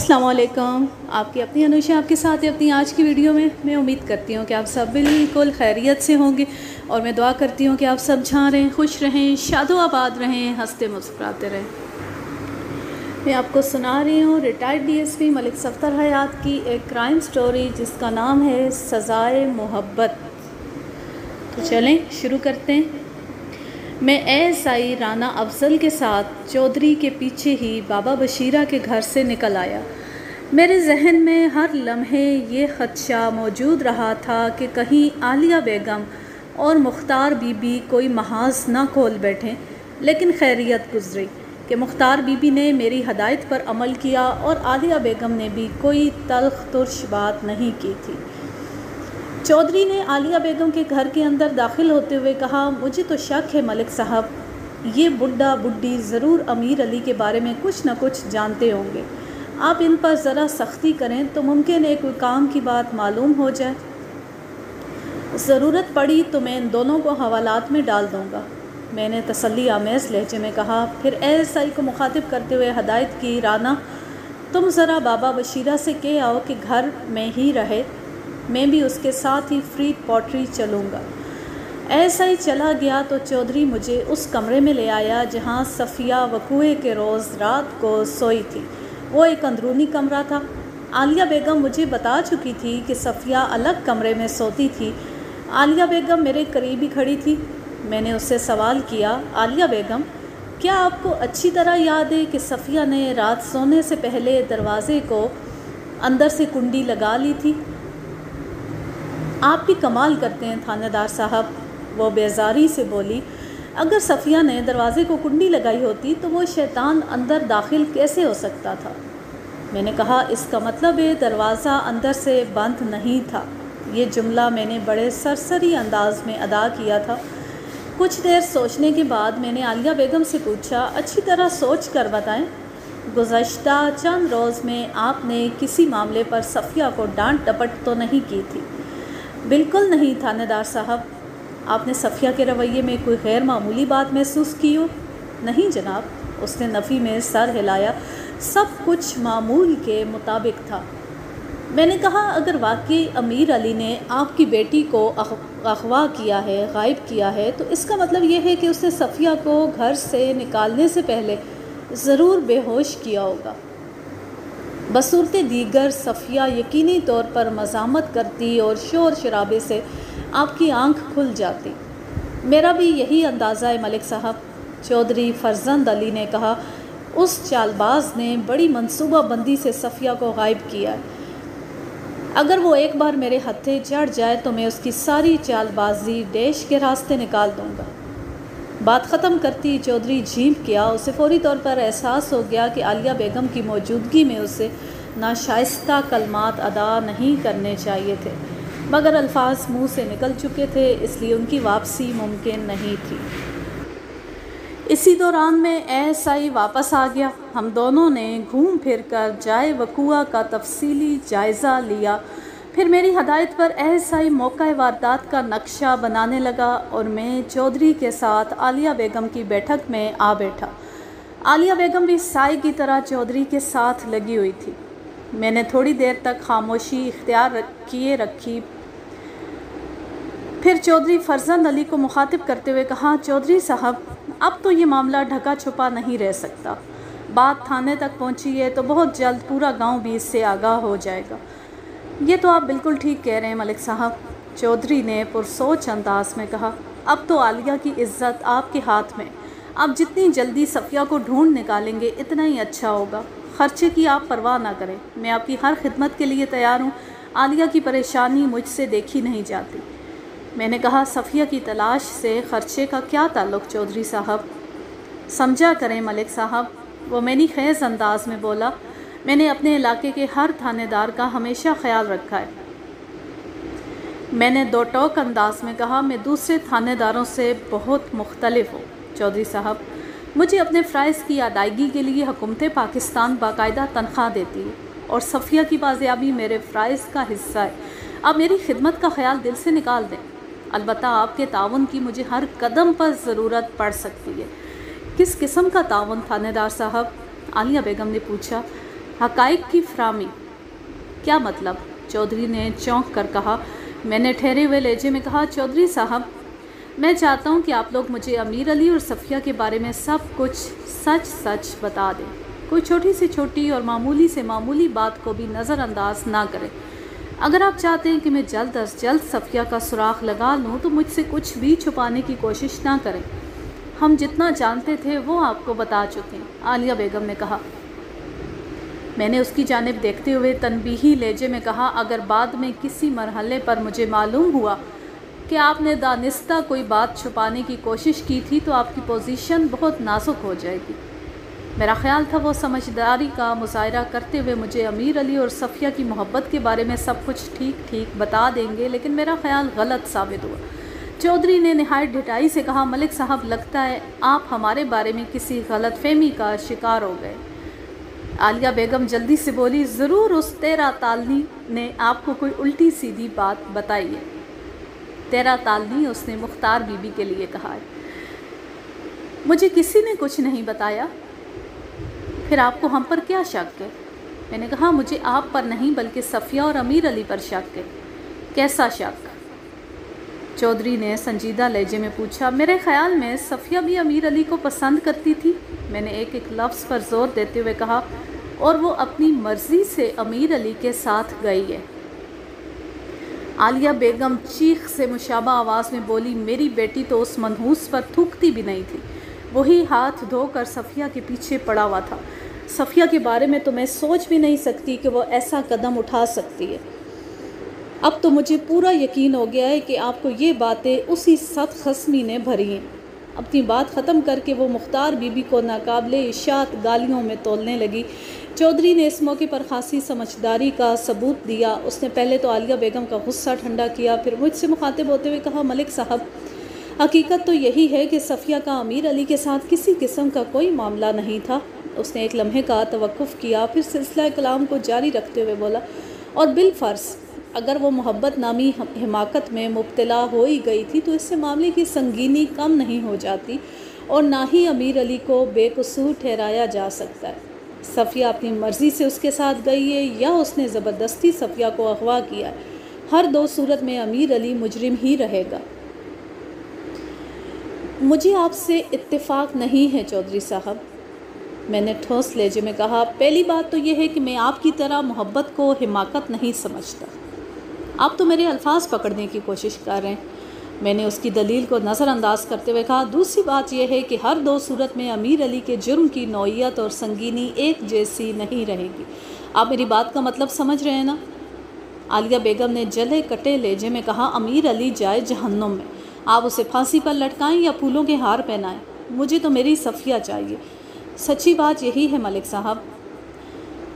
अस्सलाम वालेकुम आपकी अपनी अनुषा आपके साथ अपनी आज की वीडियो में। मैं उम्मीद करती हूँ कि आप सब बिल्कुल खैरियत से होंगे और मैं दुआ करती हूँ कि आप सब जहाँ रहें, खुश रहें, शादो आबाद रहें, हँसते मुस्कुराते रहें। मैं आपको सुना रही हूँ, रिटायर्ड डीएसपी मलिक सफ्तर हयात की एक क्राइम स्टोरी जिसका नाम है सज़ाए मोहब्बत। तो चलें, शुरू करते हैं। मैं एस आई राना अफजल के साथ चौधरी के पीछे ही बाबा बशीरा के घर से निकल आया। मेरे जहन में हर लम्हे ये खदशा मौजूद रहा था कि कहीं आलिया बेगम और मुख्तार बीबी कोई महाज ना खोल बैठें, लेकिन खैरियत गुजरी कि मुख्तार बीबी ने मेरी हदायत पर अमल किया और आलिया बेगम ने भी कोई तलख तुर्श बात नहीं की थी। चौधरी ने आलिया बेगम के घर के अंदर दाखिल होते हुए कहा, मुझे तो शक है मलिक साहब, ये बुढ़ा बुढ़ी ज़रूर अमीर अली के बारे में कुछ ना कुछ जानते होंगे। आप इन पर ज़रा सख्ती करें तो मुमकिन है कोई काम की बात मालूम हो जाए। ज़रूरत पड़ी तो मैं इन दोनों को हवालात में डाल दूँगा। मैंने तसली आमेज़ लहजे में कहा, फिर एस आई को मुखातिब करते हुए हदायत की, राना, तुम ज़रा बाबा बशीरा से कह आओ कि घर में ही रहे। मैं भी उसके साथ ही फ्री पॉटरी चलूँगा। ऐसा ही चला गया तो चौधरी मुझे उस कमरे में ले आया जहाँ सफ़िया वकूए के रोज़ रात को सोई थी। वो एक अंदरूनी कमरा था। आलिया बेगम मुझे बता चुकी थी कि सफ़िया अलग कमरे में सोती थी। आलिया बेगम मेरे करीब ही खड़ी थी। मैंने उससे सवाल किया, आलिया बेगम, क्या आपको अच्छी तरह याद है कि सफ़िया ने रात सोने से पहले दरवाज़े को अंदर से कुंडी लगा ली थी? आप भी कमाल करते हैं, थानेदार साहब, वो बेजारी से बोली। अगर सफ़िया ने दरवाज़े को कुंडी लगाई होती तो वो शैतान अंदर दाखिल कैसे हो सकता था? मैंने कहा, इसका मतलब है दरवाज़ा अंदर से बंद नहीं था। ये जुमला मैंने बड़े सरसरी अंदाज में अदा किया था। कुछ देर सोचने के बाद मैंने आलिया बेगम से पूछा, अच्छी तरह सोच कर बताएँ गुज्त चंद रोज़ में आपने किसी मामले पर सफ़िया को डांट टपट तो नहीं की थी? बिल्कुल नहीं, थानेदार साहब। आपने सफ़िया के रवैये में कोई गैर मामूली बात महसूस की हो? नहीं जनाब, उसने नफ़ी में सर हिलाया। सब कुछ मामूल के मुताबिक था। मैंने कहा, अगर वाकई अमीर अली ने आपकी बेटी को अगवा किया है, गायब किया है तो इसका मतलब यह है कि उसने सफ़िया को घर से निकालने से पहले ज़रूर बेहोश किया होगा। बसूरत दीगर सफ़िया यकीनी तौर पर मजामत करती और शोर शराबे से आपकी आँख खुल जाती। मेरा भी यही अंदाज़ा है, मलिक साहब। चौधरी फरजंद अली ने कहा, उस चालबाज ने बड़ी मनसूबाबंदी से सफ़िया को गायब किया है। अगर वो एक बार मेरे हथे चढ़ जाए तो मैं उसकी सारी चालबाजी देश के रास्ते निकाल दूँगा। बात ख़त्म करती चौधरी झींप किया उसे फौरी तौर पर एहसास हो गया कि आलिया बेगम की मौजूदगी में उसे नाशाइस्ता कलमात अदा नहीं करने चाहिए थे। मगर अल्फाज मुँह से निकल चुके थे, इसलिए उनकी वापसी मुमकिन नहीं थी। इसी दौरान में एस आई वापस आ गया। हम दोनों ने घूम फिर कर जाए वकुआ का तफसीली जायज़ा लिया। फिर मेरी हदायत पर एहसाई मौका वारदात का नक्शा बनाने लगा और मैं चौधरी के साथ आलिया बेगम की बैठक में आ बैठा। आलिया बेगम भी साई की तरह चौधरी के साथ लगी हुई थी। मैंने थोड़ी देर तक खामोशी इख्तियार किए रखी। फिर चौधरी फरजंद अली को मुखातिब करते हुए कहा, चौधरी साहब, अब तो ये मामला ढका छुपा नहीं रह सकता। बात थाने तक पहुँची है तो बहुत जल्द पूरा गाँव भी इससे आगाह हो जाएगा। ये तो आप बिल्कुल ठीक कह रहे हैं, मलिक साहब। चौधरी ने पुरसोच अंदाज में कहा, अब तो आलिया की इज़्ज़त आपके हाथ में। आप जितनी जल्दी सफ़िया को ढूंढ निकालेंगे, इतना ही अच्छा होगा। ख़र्चे की आप परवाह ना करें। मैं आपकी हर खिदमत के लिए तैयार हूँ। आलिया की परेशानी मुझसे देखी नहीं जाती। मैंने कहा, सफ़िया की तलाश से ख़र्चे का क्या ताल्लुक़, चौधरी साहब? समझा करें, मलिक साहब, वो मैंने खेज़ अंदाज में बोला मैंने अपने इलाके के हर थानेदार का हमेशा ख्याल रखा है। मैंने दो टोक अंदाज में कहा, मैं दूसरे थानेदारों से बहुत मुख्तलिफ़ हूँ। चौधरी साहब, मुझे अपने फ़्राइज़ की अदायगी के लिए हुकूमत पाकिस्तान बाकायदा तनख्वाह देती है और सफ़िया की बाजियाबी मेरे फ़्राइज़ का हिस्सा है। आप मेरी खिदमत का ख्याल दिल से निकाल दें। अलबत् आपके ताउन की मुझे हर कदम पर ज़रूरत पड़ सकती है। किस किस्म का ताउन, थानेदार साहब? आलिया बेगम ने पूछा हकाइक की फ्रामी। क्या मतलब? चौधरी ने चौंक कर कहा, मैंने ठहरे हुए लहजे में कहा, चौधरी साहब, मैं चाहता हूँ कि आप लोग मुझे अमीर अली और सफ़िया के बारे में सब कुछ सच सच बता दें। कोई छोटी से छोटी और मामूली से मामूली बात को भी नज़रअंदाज ना करें। अगर आप चाहते हैं कि मैं जल्द अज जल्द सफ़िया का सुराख लगा लूँ तो मुझसे कुछ भी छुपाने की कोशिश ना करें। हम जितना जानते थे, वो आपको बता चुके हैं, आलिया बेगम ने कहा। मैंने उसकी जानब देखते हुए तनबीही लहजे में कहा, अगर बाद में किसी मरहले पर मुझे मालूम हुआ कि आपने दानिस्ता कोई बात छुपाने की कोशिश की थी तो आपकी पोजीशन बहुत नाजुक हो जाएगी। मेरा ख्याल था वो समझदारी का मुजाहरा करते हुए मुझे अमीर अली और सफ़िया की मोहब्बत के बारे में सब कुछ ठीक ठीक बता देंगे, लेकिन मेरा ख्याल गलत साबित हुआ। चौधरी ने नहायत ढिटाई से कहा, मलिक साहब, लगता है आप हमारे बारे में किसी गलत फहमी का शिकार हो गए। आलिया बेगम जल्दी से बोली, ज़रूर उस तेरा तालनी ने आपको कोई उल्टी सीधी बात बताई है। तेरा तालनी? उसने मुख्तार बीबी के लिए कहा। है मुझे किसी ने कुछ नहीं बताया। फिर आपको हम पर क्या शक है? मैंने कहा, मुझे आप पर नहीं, बल्कि सफ़िया और अमीर अली पर शक है। कैसा शक? चौधरी ने संजीदा लहजे में पूछा, मेरे ख्याल में सफ़िया भी अमीर अली को पसंद करती थी? मैंने एक एक लफ्ज़ पर ज़ोर देते हुए कहा और वो अपनी मर्ज़ी से अमीर अली के साथ गई है। आलिया बेगम चीख से मुशाबा आवाज़ में बोली, मेरी बेटी तो उस मनहूस पर थूकती भी नहीं थी। वही हाथ धोकर सफ़िया के पीछे पड़ा हुआ था। सफ़िया के बारे में तो मैं सोच भी नहीं सकती कि वो ऐसा कदम उठा सकती है। अब तो मुझे पूरा यकीन हो गया है कि आपको ये बातें उसी सत खसमी ने भरी हैं। अपनी बात ख़त्म करके वो मुख्तार बीबी को नाकाबले इशात गालियों में तोलने लगी। चौधरी ने इस मौके पर खासी समझदारी का सबूत दिया। उसने पहले तो आलिया बेगम का गुस्सा ठंडा किया, फिर मुझसे मुखातिब होते हुए कहा, मलिक साहब, हकीकत तो यही है कि सफ़िया का अमीर अली के साथ किसी किस्म का कोई मामला नहीं था। उसने एक लम्हे का तवक़ुफ़ किया, फिर सिलसिला कलाम को जारी रखते हुए बोला, और बिलफ़र्स अगर वो मोहब्बत नामी हिमाकत में मुबतला हो ही गई थी तो इससे मामले की संगीनी कम नहीं हो जाती और ना ही अमीर अली को बेकसूर ठहराया जा सकता है। सफ़िया अपनी मर्ज़ी से उसके साथ गई है या उसने ज़बरदस्ती सफ़िया को अगवा किया हर दो सूरत में अमीर अली मुजरिम ही रहेगा। मुझे आपसे इत्तेफाक नहीं है, चौधरी साहब। मैंने ठोस लहजे में कहा, पहली बात तो यह है कि मैं आपकी तरह मोहब्बत को हिमाकत नहीं समझता। आप तो मेरे अल्फाज पकड़ने की कोशिश कर रहे हैं। मैंने उसकी दलील को नज़रअंदाज करते हुए कहा। दूसरी बात यह है कि हर दो सूरत में अमीर अली के जुर्म की नौीयत और संगीनी एक जैसी नहीं रहेगी। आप मेरी बात का मतलब समझ रहे हैं ना? आलिया बेगम ने जले कटे लेजे में कहा, अमीर अली जाए जहन्नुम में। आप उसे फांसी पर लटकाएँ या फूलों के हार पहनाएँ। मुझे तो मेरी सफ़िया चाहिए। सच्ची बात यही है मलिक साहब।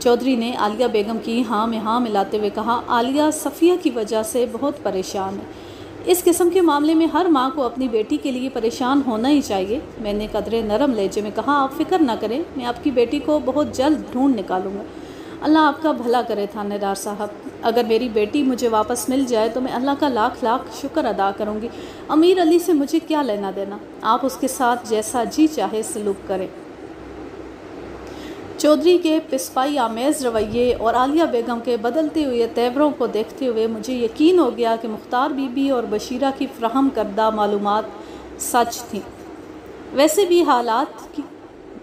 चौधरी ने आलिया बेगम की हाँ में हाँ मिलाते हुए कहा, आलिया सफ़िया की वजह से बहुत परेशान है। इस किस्म के मामले में हर माँ को अपनी बेटी के लिए परेशान होना ही चाहिए। मैंने कदरे नरम लहजे में कहा, आप फ़िक्र ना करें, मैं आपकी बेटी को बहुत जल्द ढूंढ निकालूँगा। अल्लाह आपका भला करे थानेदार साहब। अगर मेरी बेटी मुझे वापस मिल जाए तो मैं अल्लाह का लाख लाख शुक्र अदा करूँगी। अमीर अली से मुझे क्या लेना देना? आप उसके साथ जैसा जी चाहे सलूक करें। चौधरी के पिस्पाई आमेज़ रवैये और आलिया बेगम के बदलते हुए तेवरों को देखते हुए मुझे यकीन हो गया कि मुख्तार बीबी और बशीरा की फ्राहम करदा मालूम सच थी। वैसे भी हालात की,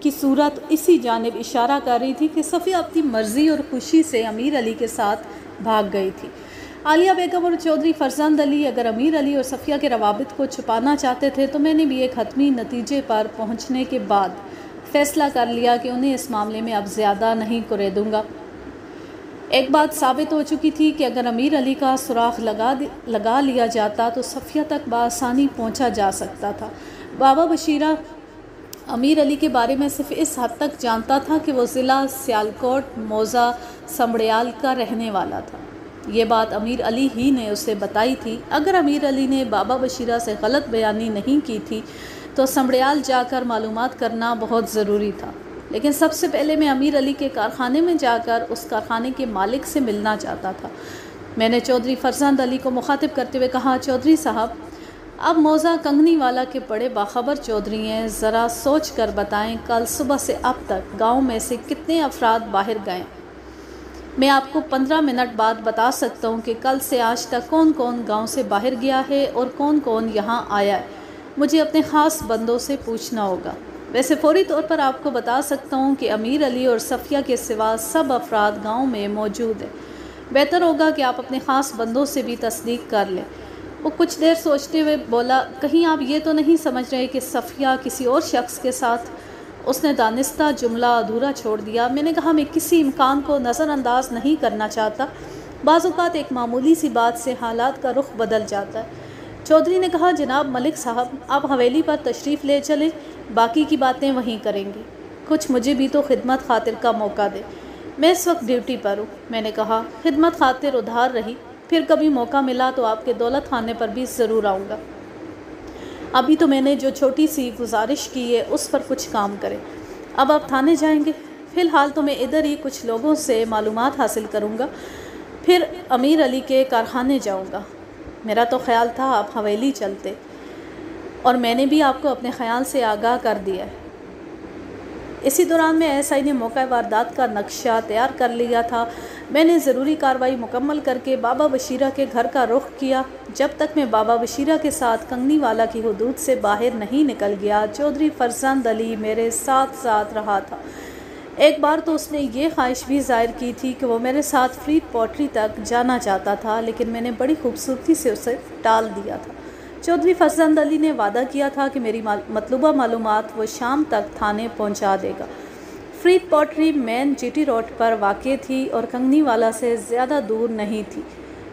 की सूरत इसी जानब इशारा कर रही थी कि सफ़ी अपनी मर्ज़ी और खुशी से अमीर अली के साथ भाग गई थी। आलिया बेगम और चौधरी फरजंद अली अगर अमीर अली और सफ़िया के रवाबित को छुपाना चाहते थे तो मैंने भी एक हतमी नतीजे पर पहुँचने के बाद फ़ैसला कर लिया कि उन्हें इस मामले में अब ज़्यादा नहीं करे दूँगा। एक बात साबित हो चुकी थी कि अगर अमीर अली का सुराख लगा लगा लिया जाता तो सफ़िया तक बसानी पहुँचा जा सकता था। बाबा बशीरा अमीर अली के बारे में सिर्फ़ इस हद तक जानता था कि वो ज़िला सियालकोट, मोज़ा समड़ियाल का रहने वाला था। ये बात अमीर अली ही ने उसे बताई थी। अगर अमीर अली ने बाबा बशीरा से गलत बयानी नहीं की थी तो समड़ियाल जाकर मालूम करना बहुत ज़रूरी था। लेकिन सबसे पहले मैं अमीर अली के कारखाने में जाकर उस कारखाने के मालिक से मिलना चाहता था। मैंने चौधरी फरजंद अली को मुखातिब करते हुए कहा, चौधरी साहब, अब मौज़ा कंगनी वाला के बड़े बाखबर चौधरी हैं। ज़रा सोच कर बताएँ, कल सुबह से अब तक गाँव में से कितने अफराद बाहर गए? मैं आपको पंद्रह मिनट बाद बता सकता हूँ कि कल से आज तक कौन कौन गाँव से बाहर गया है और कौन कौन यहाँ आया है। मुझे अपने ख़ास बंदों से पूछना होगा। वैसे फौरी तौर पर आपको बता सकता हूँ कि अमीर अली और सफ़िया के सिवा सब अफराद गाँव में मौजूद हैं। बेहतर होगा कि आप अपने ख़ास बंदों से भी तस्दीक कर लें। वो कुछ देर सोचते हुए बोला, कहीं आप ये तो नहीं समझ रहे कि सफ़िया किसी और शख्स के साथ उसने दानिस्ता जुमला अधूरा छोड़ दिया? मैंने कहा, मैं किसी इम्कान को नज़रअंदाज नहीं करना चाहता। बाज़ात एक मामूली सी बात से हालात का रुख बदल जाता है। चौधरी ने कहा, जनाब मलिक साहब, आप हवेली पर तशरीफ़ ले चले, बाकी की बातें वहीं करेंगे। कुछ मुझे भी तो खिदमत खातिर का मौका दे। मैं इस वक्त ड्यूटी पर हूँ। मैंने कहा, खिदमत खातिर उधार रही, फिर कभी मौका मिला तो आपके दौलत खाने पर भी ज़रूर आऊँगा। अभी तो मैंने जो छोटी सी गुजारिश की है, उस पर कुछ काम करें। अब आप थाने जाएँगे। फ़िलहाल तो मैं इधर ही कुछ लोगों से मालूम हासिल करूँगा। फिर अमीर अली के कारखाने जाऊँगा। मेरा तो ख्याल था आप हवेली चलते, और मैंने भी आपको अपने ख्याल से आगाह कर दिया है। इसी दौरान मैं एस आई ने मौका वारदात का नक्शा तैयार कर लिया था। मैंने ज़रूरी कार्रवाई मुकम्मल करके बाबा बशीरा के घर का रुख किया। जब तक मैं बाबा बशीरा के साथ कंगनी वाला की हदूद से बाहर नहीं निकल गया, चौधरी फरजंद अली मेरे साथ साथ रहा था। एक बार तो उसने ये ख्वाहिश भी ज़ाहिर की थी कि वो मेरे साथ फ्रीद पॉटरी तक जाना चाहता था, लेकिन मैंने बड़ी खूबसूरती से उसे टाल दिया था। चौधरी फजंद अली ने वादा किया था कि मेरी मतलूबा मालूम वो शाम तक थाने पहुँचा देगा। Farid pottery main GT road पर वाक़ थी और कंगनी वाला से ज़्यादा दूर नहीं थी।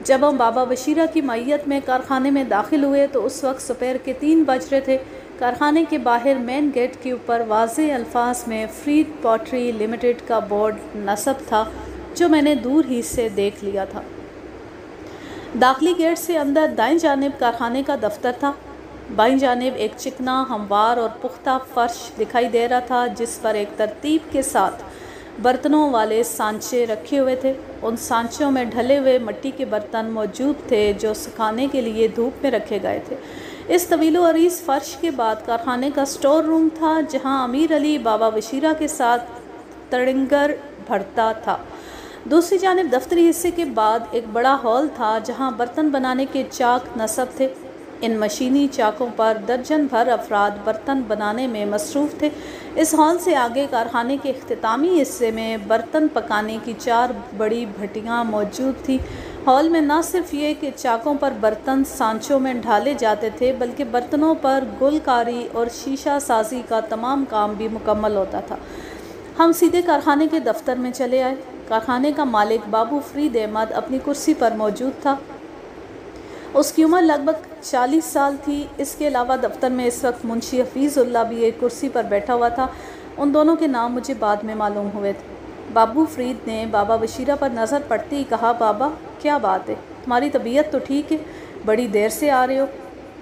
जब हम बाबा बशीरा की मैयत में कारखाने में दाखिल हुए तो उस वक्त दोपहर के तीन बज रहे थे। कारखाने के बाहर मेन गेट के ऊपर वाज अल्फाज में फ्रीद पॉटरी लिमिटेड का बोर्ड नस्ब था, जो मैंने दूर ही से देख लिया था। दाखिली गेट से अंदर दाएँ जानब कारखाने का दफ्तर था। बाई जानब एक चिकना, हमवार और पुख्ता फर्श दिखाई दे रहा था, जिस पर एक तरतीब के साथ बर्तनों वाले सांचे रखे हुए थे। उन सांचों में ढले हुए मिट्टी के बर्तन मौजूद थे, जो सुखाने के लिए धूप में रखे गए थे। इस तवीलो अरीज फ़र्श के बाद कारखाने का स्टोर रूम था, जहाँ अमीर अली बाबा बशीरा के साथ तड़िंगर भरता था। दूसरी जानब दफ्तरी हिस्से के बाद एक बड़ा हॉल था, जहाँ बर्तन बनाने के चाक नस्ब थे। इन मशीनी चाकों पर दर्जन भर अफराद बर्तन बनाने में मसरूफ़ थे। इस हॉल से आगे कारखाने के अख्तामी हिस्से में बर्तन पकाने की चार बड़ी भट्टियाँ मौजूद थी। हॉल में न सिर्फ़ ये कि चाकों पर बर्तन सांचों में ढाले जाते थे, बल्कि बर्तनों पर गुलकारी और शीशा साजी का तमाम काम भी मुकम्मल होता था। हम सीधे कारखाने के दफ्तर में चले आए। कारखाने का मालिक बाबू फरीद अहमद अपनी कुर्सी पर मौजूद था। उसकी उम्र लगभग 40 साल थी। इसके अलावा दफ्तर में इस वक्त मुंशी हफीज़ुल्ला भी एक कुर्सी पर बैठा हुआ था। उन दोनों के नाम मुझे बाद में मालूम हुए थे। बाबू फरीद ने बाबा बशीरा पर नज़र पड़ते ही कहा, बाबा, क्या बात है? तुम्हारी तबीयत तो ठीक है, बड़ी देर से आ रहे हो।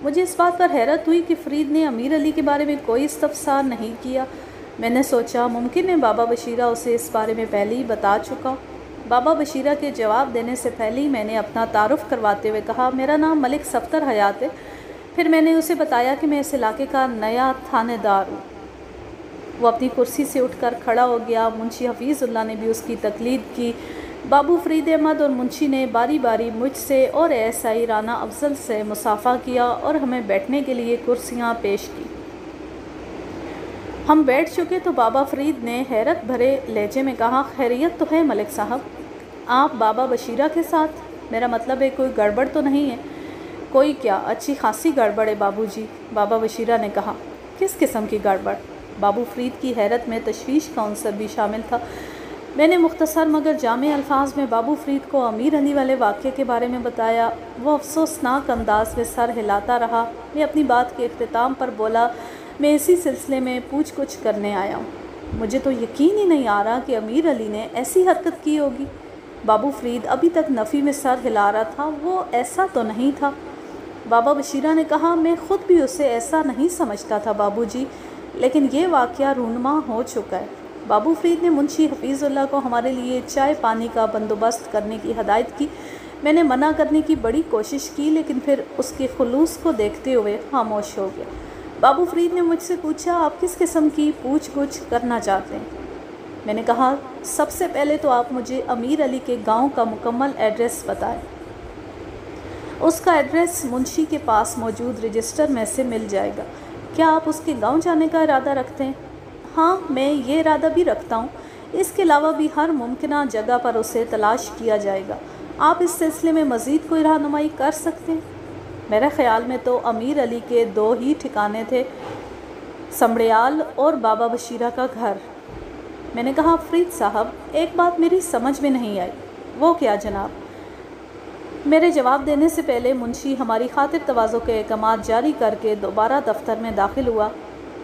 मुझे इस बात पर हैरत हुई कि फ़रीद ने अमीर अली के बारे में कोई इस्तफसार नहीं किया। मैंने सोचा, मुमकिन है बाबा बशीरा उसे इस बारे में पहले ही बता चुका। बाबा बशीरा के जवाब देने से पहले ही मैंने अपना तारुफ करवाते हुए कहा, मेरा नाम मलिक सफ्तर हयात है। फिर मैंने उसे बताया कि मैं इस इलाके का नया थानेदार हूँ। वो अपनी कुर्सी से उठकर खड़ा हो गया। मुंशी हफीज़ुल्ला ने भी उसकी तकलीद की। बाबू फरीद अहमद और मुंशी ने बारी बारी मुझसे और एस आई राना अफजल से मुसाफा किया और हमें बैठने के लिए कुर्सियाँ पेश की। हम बैठ चुके तो बाबा फरीद ने हैरत भरे लहजे में कहा, खैरियत तो है मलिक साहब। आप बाबा बशीरा के साथ? मेरा मतलब है कोई गड़बड़ तो नहीं है? कोई क्या? अच्छी खासी गड़बड़ है बाबूजी, बाबा बशीरा ने कहा। किस किस्म की गड़बड़? बाबू फरीद की हैरत में तशवीश का अनसर भी शामिल था। मैंने मुख्तसर मगर जाम अल्फाज में बाबू फरीद को अमीर अली वाले वाक़े के बारे में बताया। वो अफसोसनाक अंदाज में सर हिलाता रहा। मैं अपनी बात के अख्ताम पर बोला, मैं इसी सिलसिले में पूछ कुछ करने आया हूँ। मुझे तो यकीन ही नहीं आ रहा कि अमीर अली ने ऐसी हरकत की होगी। बाबू फरीद अभी तक नफ़ी में सर हिला रहा था। वो ऐसा तो नहीं था। बाबा बशीरा ने कहा, मैं ख़ुद भी उसे ऐसा नहीं समझता था बाबूजी। लेकिन ये वाक़ रूनमा हो चुका है। बाबू फरीद ने मुंशी हफीज़ुल्ला को हमारे लिए चाय पानी का बंदोबस्त करने की हदायत की। मैंने मना करने की बड़ी कोशिश की, लेकिन फिर उसके खलूस को देखते हुए खामोश हो गया। बाबू फरीद ने मुझसे पूछा, आप किस किस्म की पूछ गुछ करना चाहते हैं? मैंने कहा, सबसे पहले तो आप मुझे अमीर अली के गाँव का मुकम्मल एड्रेस बताएँ। उसका एड्रेस मुंशी के पास मौजूद रजिस्टर में से मिल जाएगा। क्या आप उसके गाँव जाने का इरादा रखते हैं? हाँ मैं ये इरादा भी रखता हूँ। इसके अलावा भी हर मुमकिन जगह पर उसे तलाश किया जाएगा। आप इस सिलसिले में मज़ीद कोई रहनुमाई कर सकते हैं? मेरे ख़्याल में तो अमीर अली के दो ही ठिकाने थे, समड़ियाल और बाबा बशीरा का घर। मैंने कहा फरीद साहब, एक बात मेरी समझ में नहीं आई। वो क्या जनाब? मेरे जवाब देने से पहले मुंशी हमारी खातिर तोज़ों के अहकाम जारी करके दोबारा दफ्तर में दाखिल हुआ।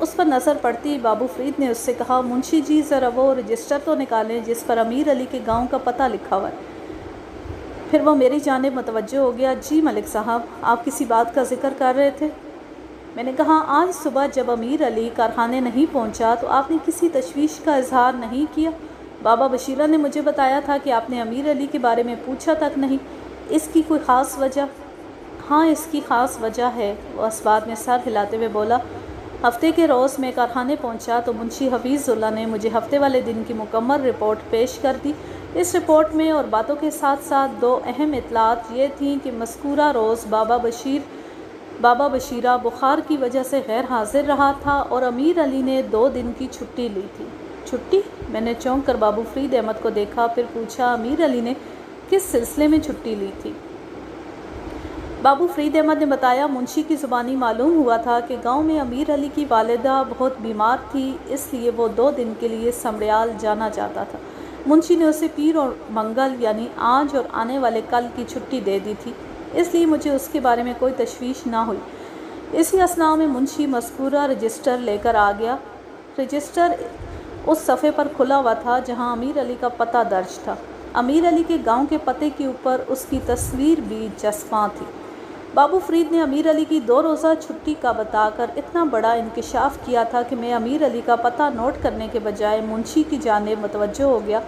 उस पर नज़र पड़ती बाबू फरीद ने उससे कहा, मुंशी जी, ज़रा वो रजिस्टर तो निकालें जिस पर अमीर अली के गाँव का पता लिखा हुआ है। फिर वो मेरी जानब मतवजह हो गया। जी मलिक साहब, आप किसी बात का ज़िक्र कर रहे थे? मैंने कहा, आज सुबह जब अमीर अली कारखाने नहीं पहुँचा तो आपने किसी तशवीश का इजहार नहीं किया। बाबा बशीरा ने मुझे बताया था कि आपने अमीर अली के बारे में पूछा तक नहीं। इसकी कोई ख़ास वजह? हाँ इसकी ख़ास वजह है। वो बाद में सर हिलाते हुए बोला, हफ़्ते के रोज़ में कारखाने पहुँचा तो मुंशी हफीज़ुल्ला ने मुझे हफ़्ते वाले दिन की मुकम्मल रिपोर्ट पेश कर दी। इस रिपोर्ट में और बातों के साथ साथ दो अहम इतलात ये थी कि मस्कूरा रोज़ बाबा बशीर, बाबा बशीरा बुखार की वजह से गैर हाजिर रहा था और अमीर अली ने दो दिन की छुट्टी ली थी। छुट्टी? मैंने चौंक कर बाबू फरीद अहमद को देखा, फिर पूछा, अमीर अली ने किस सिलसिले में छुट्टी ली थी? बाबू फरीद अहमद ने बताया, मुंशी की ज़ुबानी मालूम हुआ था कि गाँव में अमीर अली की वालदा बहुत बीमार थी, इसलिए वो दो दिन के लिए समड़ियाल जाना चाहता था। मुंशी ने उसे पीर और मंगल, यानी आज और आने वाले कल की छुट्टी दे दी थी, इसलिए मुझे उसके बारे में कोई तशवीश ना हुई। इसी असना में मुंशी मस्कूरा रजिस्टर लेकर आ गया। रजिस्टर उस सफ़े पर खुला हुआ था, जहाँ अमीर अली का पता दर्ज था। अमीर अली के गाँव के पते के ऊपर उसकी तस्वीर भी जसफा थी। बाबू फरीद ने अमीर अली की दो रोज़ा छुट्टी का बताकर इतना बड़ा इंकशाफ किया था कि मैं अमीर अली का पता नोट करने के बजाय मुंशी की जानब मतवजह हो गया।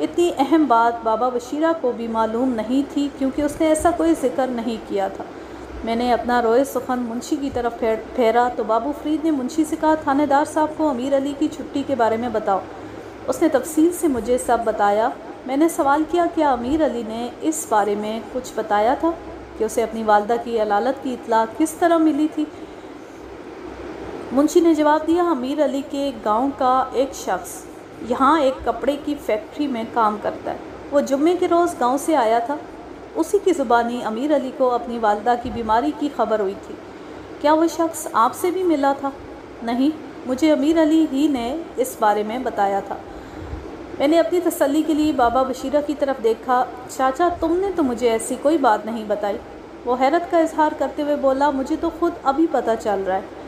इतनी अहम बात बाबा बशीरा को भी मालूम नहीं थी क्योंकि उसने ऐसा कोई ज़िक्र नहीं किया था। मैंने अपना रोए सुखन मुंशी की तरफ़ फेरा तो बाबू फरीद ने मुंशी से कहा, थानेदार साहब को अमीर अली की छुट्टी के बारे में बताओ। उसने तफसील से मुझे सब बताया। मैंने सवाल किया कि अमीर अली ने इस बारे में कुछ बताया था कि उसे अपनी वालदा की अलालत की इतला किस तरह मिली थी। मुंशी ने जवाब दिया अमीर अली के गाँव का एक शख्स यहाँ एक कपड़े की फैक्ट्री में काम करता है। वो जुम्मे के रोज़ गाँव से आया था। उसी की ज़ुबानी अमीर अली को अपनी वालदा की बीमारी की खबर हुई थी। क्या वो शख्स आपसे भी मिला था? नहीं, मुझे अमीर अली ही ने इस बारे में बताया था। मैंने अपनी तसल्ली के लिए बाबा बशीरा की तरफ़ देखा, चाचा तुमने तो मुझे ऐसी कोई बात नहीं बताई। वो हैरत का इजहार करते हुए बोला, मुझे तो ख़ुद अभी पता चल रहा है।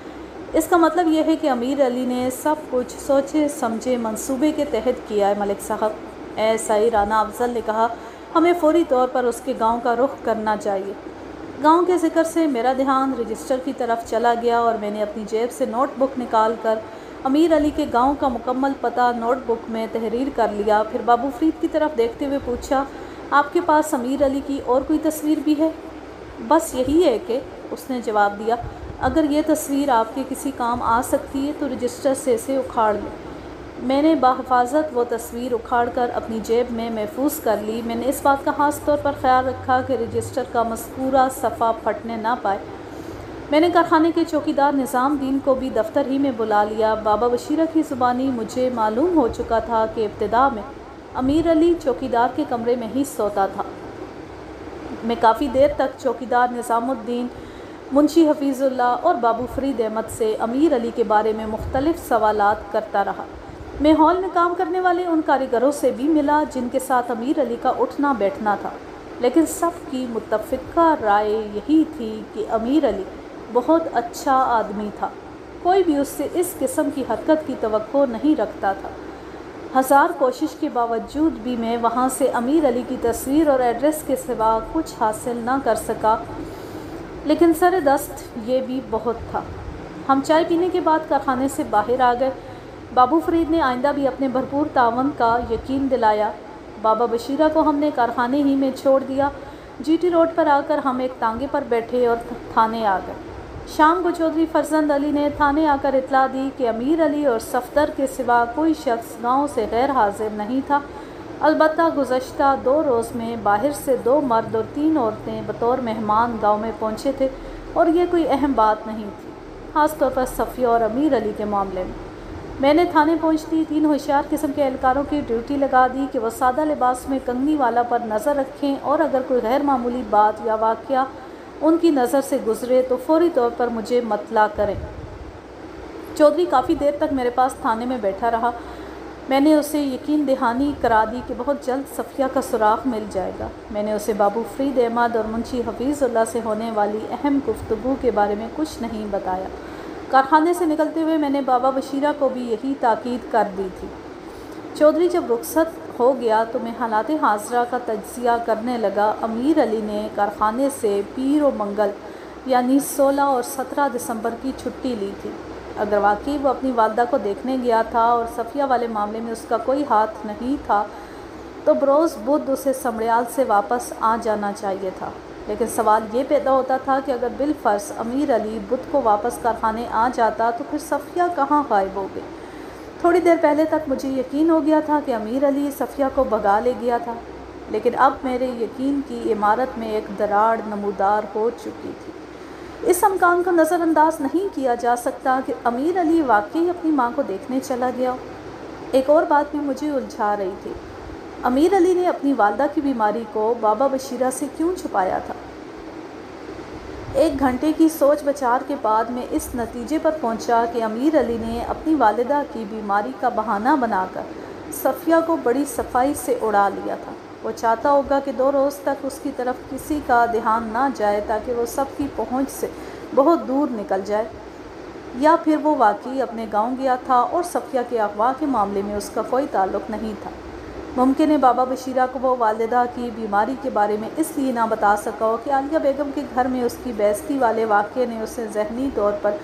इसका मतलब यह है कि अमीर अली ने सब कुछ सोचे, समझे, मंसूबे के तहत किया है, मलिक साहब। ऐसा ही राना अफजल ने कहा, हमें फौरी तौर पर उसके गाँव का रुख करना चाहिए। गाँव के ज़िक्र से मेरा ध्यान रजिस्टर की तरफ़ चला गया और मैंने अपनी जेब से नोटबुक निकाल कर अमीर अली के गाँव का मुकम्मल पता नोटबुक में तहरीर कर लिया। फिर बाबू फरीद की तरफ़ देखते हुए पूछा, आपके पास अमीर अली की और कोई तस्वीर भी है? बस यही है कि, उसने जवाब दिया, अगर ये तस्वीर आपके किसी काम आ सकती है तो रजिस्टर से इसे उखाड़ लो। मैंने बाहफाजत वो तस्वीर उखाड़ कर अपनी जेब में महफूज कर ली। मैंने इस बात का ख़ास तौर पर ख्याल रखा कि रजिस्टर का मस्कूरा सफ़ा फटने ना पाए। मैंने कारखाने के चौकीदार निज़ाम को भी दफ्तर ही में बुला लिया। बाबा बशीरा की ज़ुबानी मुझे मालूम हो चुका था कि इब्तदा में अमीर अली चौकीदार के कमरे में ही सोता था। मैं काफ़ी देर तक चौकीदार निज़ामुद्दीन, मुंशी हफीज़ुल्ला और बाबू फरीद अहमद से अमीर अली के बारे में मुख्तलिफ़ सवाल करता रहा। मैं हॉल में काम करने वाले उन कारीगरों से भी मिला जिनके साथ अमीर अली का उठना बैठना था। लेकिन सब की मुतफ़ा राय यही थी कि अमीर अली बहुत अच्छा आदमी था। कोई भी उससे इस किस्म की हरकत की तो नहीं रखता था। हज़ार कोशिश के बावजूद भी मैं वहाँ से अमीर अली की तस्वीर और एड्रेस के सिवा कुछ हासिल ना कर सका, लेकिन सर दस्त ये भी बहुत था। हम चाय पीने के बाद कारखाने से बाहर आ गए। बाबू फरीद ने आइंदा भी अपने भरपूर तावन का यकीन दिलाया। बाबा बशीरा को हमने कारखाने ही में छोड़ दिया। जीटी रोड पर आकर हम एक तांगे पर बैठे और थाने आ गए। शाम को चौधरी फरजंद अली ने थाने आकर इतला दी कि अमीर अली और सफदर के सिवा कोई शख्स गाँव से गैर हाजिर नहीं था। अलबत् गुज्त दो रोज़ में बाहर से दो मर्द और तीन औरतें बतौर मेहमान गाँव में पहुँचे थे और ये कोई अहम बात नहीं थी ख़ास तौर पर सफ़िया और अमीर अली के मामले में। मैंने थाने पहुँचती तीन होशियार किस्म के एहलकारों की ड्यूटी लगा दी कि वह सादा लिबास में कंगनी वाला पर नज़र रखें और अगर कोई गैर मामूली बात या वाक़ उनकी नज़र से गुज़रे तो फौरी तौर पर मुझे मतला करें। चौधरी काफ़ी देर तक मेरे पास थाने में बैठा रहा। मैंने उसे यकीन दहानी करा दी कि बहुत जल्द सफ़िया का सुराख मिल जाएगा। मैंने उसे बाबू फ्रीद अहमद और मुंशी हफीज़ुल्ला से होने वाली अहम गुफ्तु के बारे में कुछ नहीं बताया। कारखाने से निकलते हुए मैंने बाबा बशीरा को भी यही ताकीद कर दी थी। चौधरी, जब रुखसत हो गया तो मैं हालात हाजरा का तजिया करने लगा। अमीर अली ने कारखाने से पीर व मंगल, यानी 16 और 17 दिसंबर की छुट्टी ली थी। अगर वाकई वो अपनी वालदा को देखने गया था और सफ़िया वाले मामले में उसका कोई हाथ नहीं था तो बरोज़ बुद्ध उसे समड़ियाल से वापस आ जाना चाहिए था। लेकिन सवाल ये पैदा होता था कि अगर बिलफ़र्स अमीर अली बुद्ध को वापस कारखाने आ जाता तो फिर सफ़िया कहाँ गायब हो गई? थोड़ी देर पहले तक मुझे यकीन हो गया था कि अमीर अली सफ़िया को भगा ले गया था, लेकिन अब मेरे यकीन की इमारत में एक दराड़ नमूदार हो चुकी थी। इस अमकान को नज़रअंदाज नहीं किया जा सकता कि अमीर अली वाकई अपनी माँ को देखने चला गया। एक और बात भी मुझे उलझा रही थी। अमीर अली ने अपनी वालदा की बीमारी को बाबा बशीरा से क्यों छुपाया था? एक घंटे की सोच बचार के बाद मैं इस नतीजे पर पहुँचा कि अमीर अली ने अपनी वालदा की बीमारी का बहाना बनाकर सफ़िया को बड़ी सफ़ाई से उड़ा लिया था। वो चाहता होगा कि दो रोज़ तक उसकी तरफ़ किसी का ध्यान ना जाए ताकि वो सबकी पहुँच से बहुत दूर निकल जाए। या फिर वो वाकई अपने गाँव गया था और सफ़िया के अगवा के मामले में उसका कोई ताल्लुक़ नहीं था। मुमकिन है बाबा बशीरा को वो वालदा की बीमारी के बारे में इसलिए ना बता सका हो कि आलिया बेगम के घर में उसकी बेस्ती वाले वाक़े ने उसे जहनी तौर पर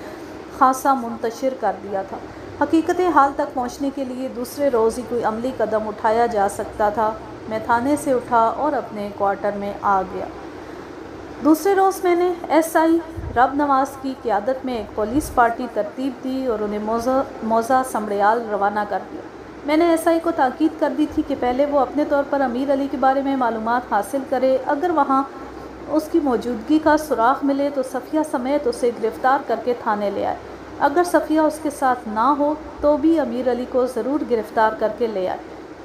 खासा मुंतशिर कर दिया था। हकीकत हाल तक पहुँचने के लिए दूसरे रोज़ ही कोई अमली कदम उठाया जा सकता था। मैं थाने से उठा और अपने क्वार्टर में आ गया। दूसरे रोज़ मैंने एसआई रब नवाज़ की क़्यादत में एक पुलिस पार्टी तरतीब दी और उन्हें मोज़ा मोज़ा समड़ियाल रवाना कर दिया। मैंने एस एसआई को ताकीद कर दी थी कि पहले वो अपने तौर पर अमीर अली के बारे में मालूम हासिल करे। अगर वहाँ उसकी मौजूदगी का सुराख मिले तो सफ़िया समेत उसे गिरफ़्तार करके थाने ले आए। अगर सफ़िया उसके साथ ना हो तो भी अमीर अली को ज़रूर गिरफ़्तार करके ले आए।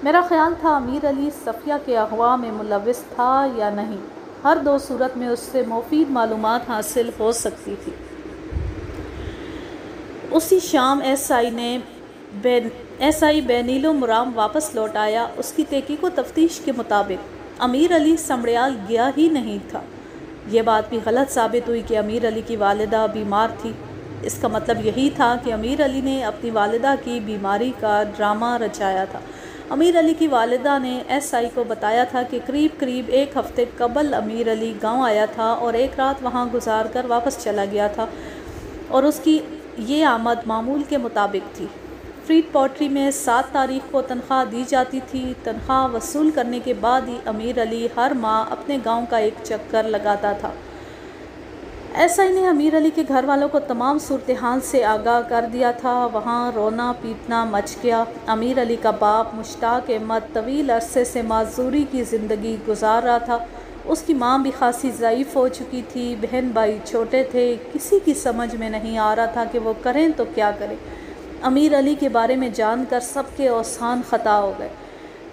मेरा ख्याल था अमीर अली सफ़िया के अगवा में मुलविस था या नहीं। हर दो सूरत में उससे मुफीद मालूम हासिल हो सकती थी। उसी शाम एस आई ने बेन एस आई बेनीलो मुराम वापस लौट आया। उसकी तहकीक व तफ्तीश के मुताबिक अमीर अली समड़ियाल गया ही नहीं था। यह बात भी गलत साबित हुई कि अमीर अली की वालदा बीमार थी। इसका मतलब यही था कि अमीर अली ने अपनी वालदा की बीमारी का ड्रामा रचाया था। अमीर अली की वालदा ने एसआई को बताया था कि करीब करीब एक हफ़्ते कबल अमीर अली गाँव आया था और एक रात वहाँ गुजार कर वापस चला गया था और उसकी ये आमद मामूल के मुताबिक थी। फ्रीड पॉट्री में सात तारीख को तनख्वाह दी जाती थी। तनख्वाह वसूल करने के बाद ही अमीर अली हर माह अपने गाँव का एक चक्कर लगाता था। एसआई ने अमीर अली के घर वालों को तमाम सूरत हाल से आगाह कर दिया था। वहाँ रोना पीटना मच गया। अमीर अली का बाप मुश्ताक अहमद तवील अरसे से माजूरी की ज़िंदगी गुजार रहा था। उसकी माँ भी खासी ज़यीफ़ हो चुकी थी। बहन भाई छोटे थे। किसी की समझ में नहीं आ रहा था कि वो करें तो क्या करें। अमीर अली के बारे में जानकर सबके औसान ख़ता हो गए।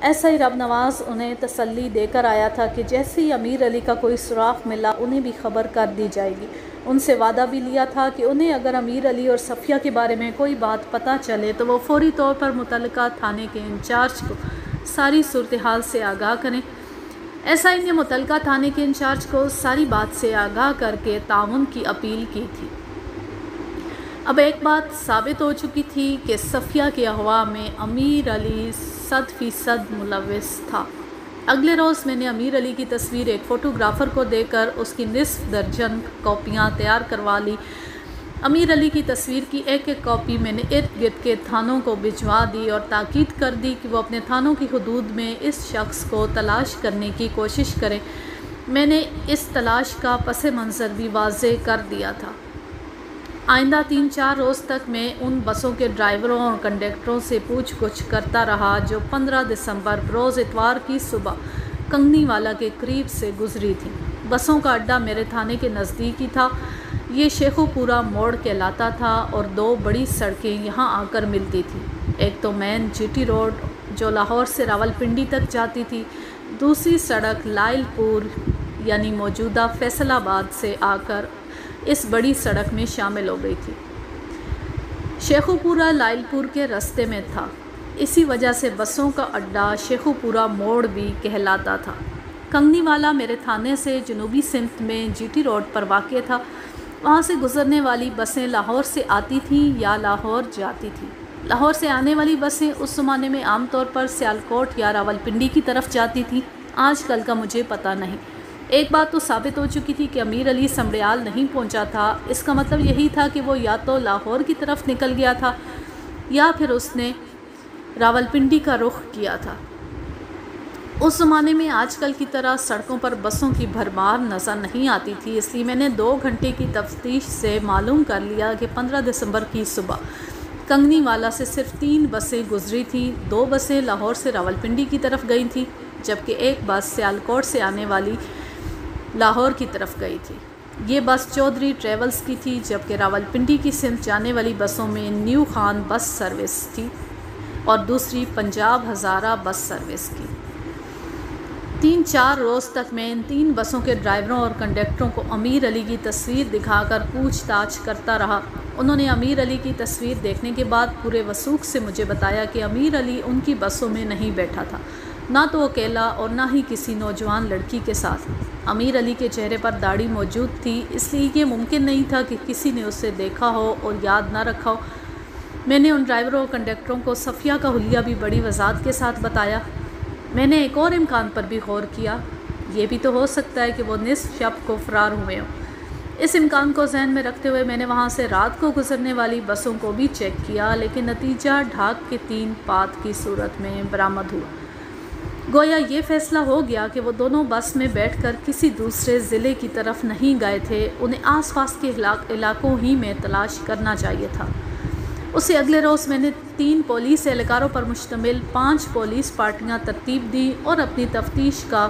ऐसा ही रब नवाज़ उन्हें तसल्ली देकर आया था कि जैसे ही अमीर अली का कोई सुराख मिला, उन्हें भी खबर कर दी जाएगी। उनसे वादा भी लिया था कि उन्हें अगर अमीर अली और सफ़िया के बारे में कोई बात पता चले तो वो फौरी तौर पर मुतल थाने के इंचार्ज को सारी सूरत हाल से आगाह करें। एस आई ने मुतल थाने के इंचार्ज को सारी बात से आगाह करके ताउन की अपील की थी। अब एक बात साबित हो चुकी थी कि सफ़िया के अगवा में अमीर अली सद फ़ीसद मुलविस था। अगले रोज़ मैंने अमीर अली की तस्वीर एक फ़ोटोग्राफ़र को देकर उसकी निसफ दर्जन कॉपियाँ तैयार करवा ली। अमीर अली की तस्वीर की एक एक कॉपी मैंने इर्द गिर्द के थानों को भिजवा दी और ताकीद कर दी कि वो अपने थानों की हदूद में इस शख्स को तलाश करने की कोशिश करें। मैंने इस तलाश का पस मंज़र भी वाज कर दिया था। आइंदा तीन चार रोज़ तक मैं उन बसों के ड्राइवरों और कंडक्टरों से पूछ गुछ करता रहा जो 15 दिसंबर रोज़ इतवार की सुबह कंगनी वाला के करीब से गुजरी थी। बसों का अड्डा मेरे थाने के नज़दीक ही था। ये शेखोपुरा मोड़ कहलाता था और दो बड़ी सड़कें यहाँ आकर मिलती थी। एक तो मैन जीटी रोड जो लाहौर से रावलपिंडी तक जाती थी। दूसरी सड़क लाइलपुर यानी मौजूदा फैसलाबाद से आकर इस बड़ी सड़क में शामिल हो गई थी। शेखुपुरा लाइलपुर के रास्ते में था। इसी वजह से बसों का अड्डा शेखुपुरा मोड़ भी कहलाता था। कंगनी वाला मेरे थाने से जनूबी सिमत में जीटी रोड पर वाक़ था। वहाँ से गुज़रने वाली बसें लाहौर से आती थीं या लाहौर जाती थीं। लाहौर से आने वाली बसें उस ज़माने में आमतौर पर सियालकोट या रावलपिंडी की तरफ़ जाती थीं। आजकल का मुझे पता नहीं। एक बात तो साबित हो चुकी थी कि अमीर अली समरियाल नहीं पहुँचा था। इसका मतलब यही था कि वो या तो लाहौर की तरफ़ निकल गया था, या फिर उसने रावलपिंडी का रुख किया था। उस ज़माने में आजकल की तरह सड़कों पर बसों की भरमार नज़र नहीं आती थी, इसलिए मैंने दो घंटे की तफ्तीश से मालूम कर लिया कि 15 दिसंबर की सुबह कंगनी वाला से सिर्फ़ तीन बसें गुजरी थी। दो बसें लाहौर से रावलपिंडी की तरफ़ गई थी, जबकि एक बस सियालकोट से आने वाली लाहौर की तरफ़ गई थी। ये बस चौधरी ट्रेवल्स की थी, जबकि रावलपिंडी की सिंध जाने वाली बसों में न्यू खान बस सर्विस थी और दूसरी पंजाब हज़ारा बस सर्विस की। तीन चार रोज़ तक मैं इन तीन बसों के ड्राइवरों और कंडक्टरों को अमीर अली की तस्वीर दिखाकर पूछताछ करता रहा। उन्होंने अमीर अली की तस्वीर देखने के बाद पूरे वसूख से मुझे बताया कि अमीर अली उनकी बसों में नहीं बैठा था। ना तो अकेला और ना ही किसी नौजवान लड़की के साथ। अमीर अली के चेहरे पर दाढ़ी मौजूद थी, इसलिए ये मुमकिन नहीं था कि किसी ने उसे देखा हो और याद ना रखा हो। मैंने उन ड्राइवरों और कंडक्टरों को सफ़िया का हुलिया भी बड़ी वजात के साथ बताया। मैंने एक और इम्कान पर भी गौर किया। ये भी तो हो सकता है कि वो निसफ शब को फ़रार हुए हों। इस इम्कान को जहन में रखते हुए मैंने वहाँ से रात को गुजरने वाली बसों को भी चेक किया, लेकिन नतीजा ढाक के तीन पात की सूरत में बरामद हुआ। गोया ये फैसला हो गया कि वो दोनों बस में बैठकर किसी दूसरे ज़िले की तरफ़ नहीं गए थे, उन्हें आसपास के इलाकों ही में तलाश करना चाहिए था। उसे अगले रोज़ मैंने तीन पुलिस एहलकारों पर मुश्तमिल पाँच पुलिस पार्टियाँ तरतीब दी और अपनी तफ्तीश का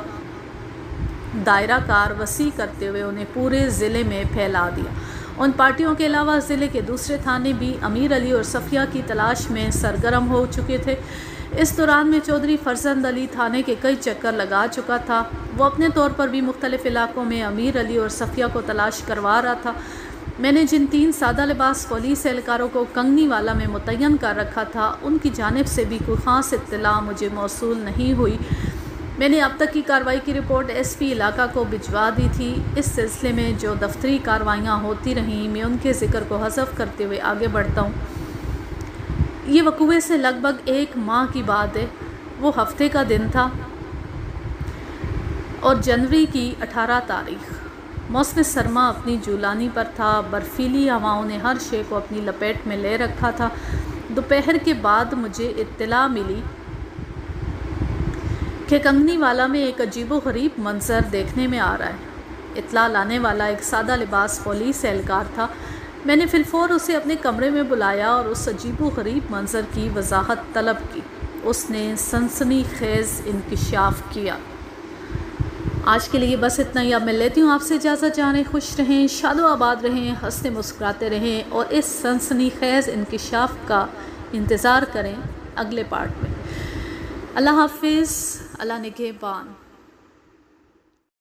दायरा कार वसी करते हुए उन्हें पूरे ज़िले में फैला दिया। उन पार्टियों के अलावा ज़िले के दूसरे थाने भी अमीर अली और सफ़िया की तलाश में सरगर्म हो चुके थे। इस दौरान में चौधरी फरजंद अली थाने के कई चक्कर लगा चुका था। वो अपने तौर पर भी मुख्तलिफ़ इलाकों में अमीर अली और सफ़िया को तलाश करवा रहा था। मैंने जिन तीन सादा लिबास पुलिस एहलकारों को कंगनी वाला में मुतन कर रखा था, उनकी जानब से भी कोई ख़ास इतला मुझे मौसू नहीं हुई। मैंने अब तक की कार्रवाई की रिपोर्ट एसपी इलाका को भिजवा दी थी। इस सिलसिले में जो दफ्तरी कार्रवाइयाँ होती रहीं, मैं उनके ज़िक्र को हज़फ करते हुए आगे बढ़ता हूँ। ये वकूए से लगभग एक माह की बात है। वो हफ़्ते का दिन था। और जनवरी की 18 तारीख। मौसम सरमा अपनी जूलानी पर था। बर्फीली हवाओं ने हर शे को अपनी लपेट में ले रखा था। दोपहर के बाद मुझे इत्तला मिली कि कंगनी वाला में एक अजीब गरीब मंजर देखने में आ रहा है। इतला लाने वाला एक सादा लिबास पुलिस एहलकार था। मैंने फिलफोर उसे अपने कमरे में बुलाया और उस अजीब गरीब मंजर की वजाहत तलब की। उसने सनसनी खेज़ इंकशाफ किया। आज के लिए बस इतना ही। अब मैं लेती हूँ आपसे इजाज़त। जाने खुश रहें, शादो आबाद रहें, हँसते मुस्कुराते रहें और इस सनसनी खेज़ इंकशाफ का इंतज़ार करें अगले पार्ट में। अल्लाह हाफिज़, अल्लाह निगहबान